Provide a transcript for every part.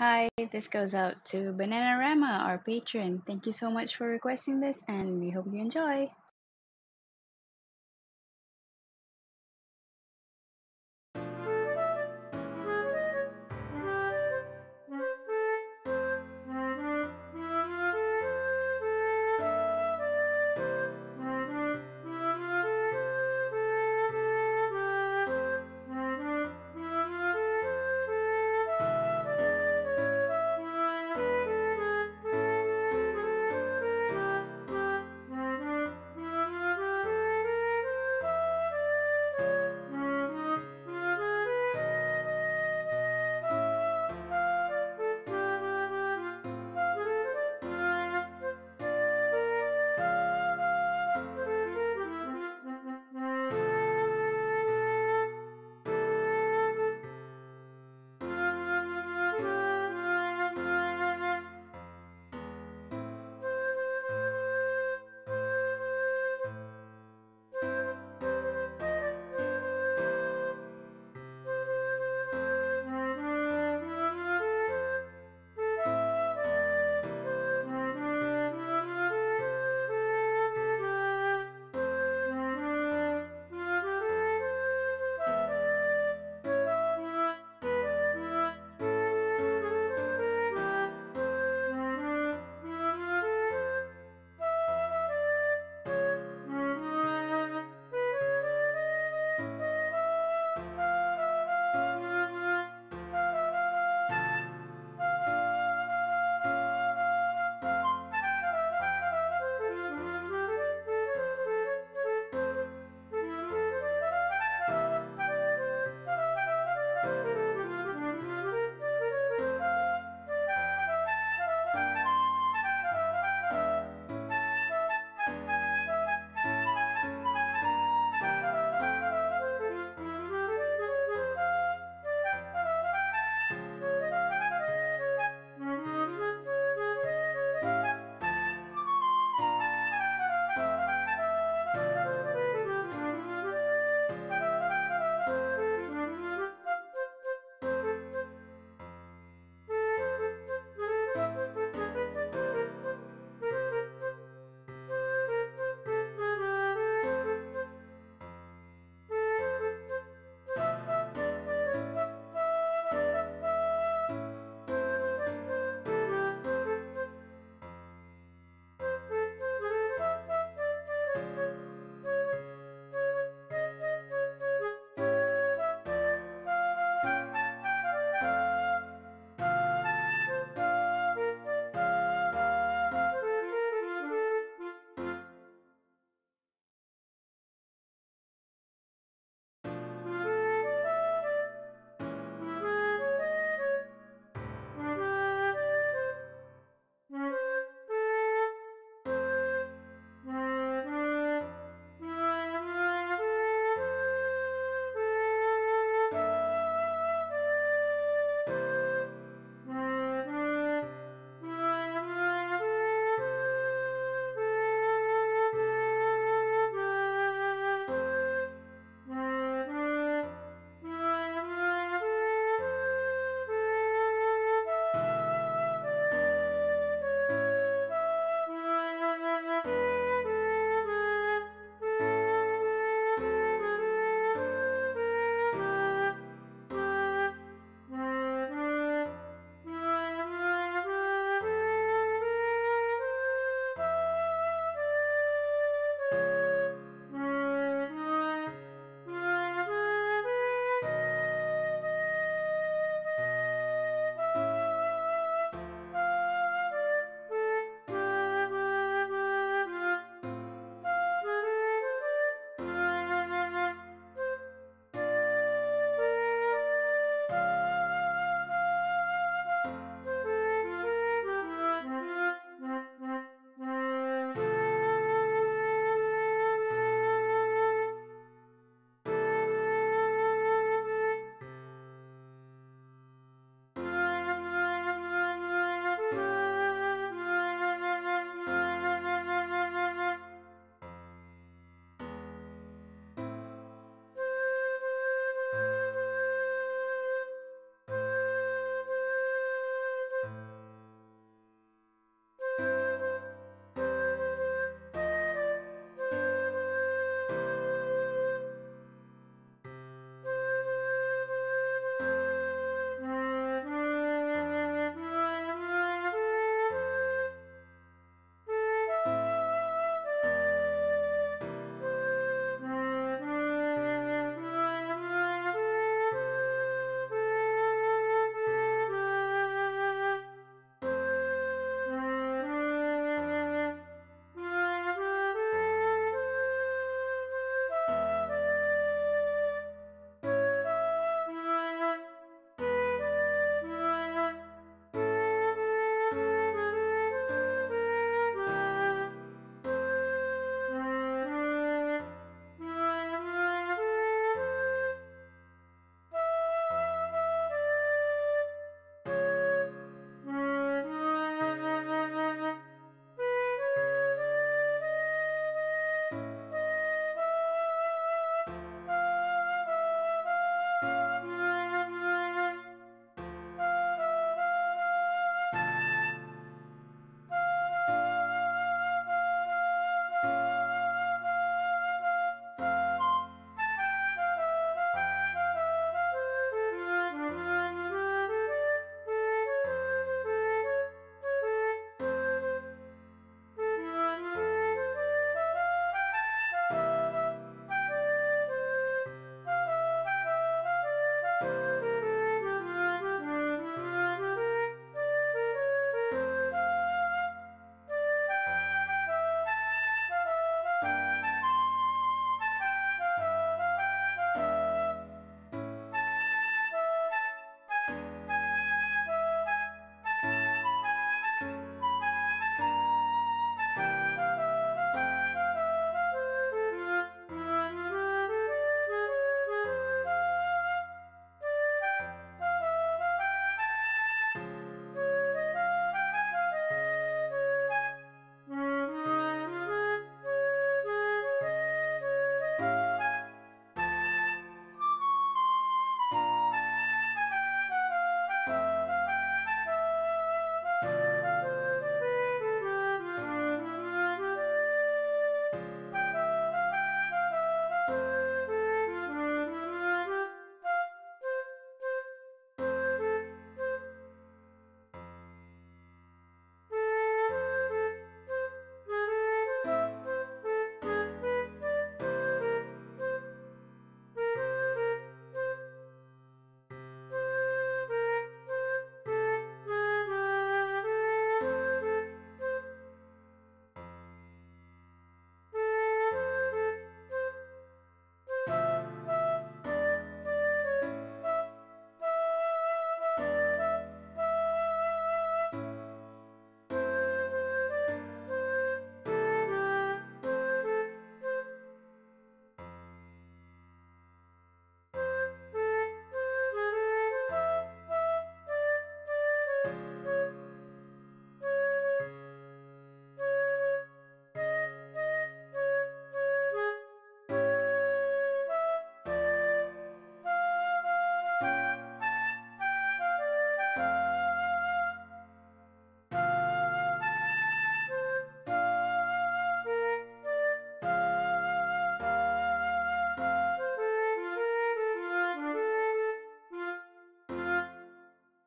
Hi, this goes out to Bananarama, our patron. Thank you so much for requesting this, and we hope you enjoy.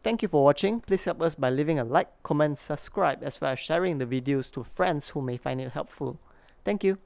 Thank you for watching. Please help us by leaving a like, comment, subscribe, as well as sharing the videos to friends who may find it helpful. Thank you.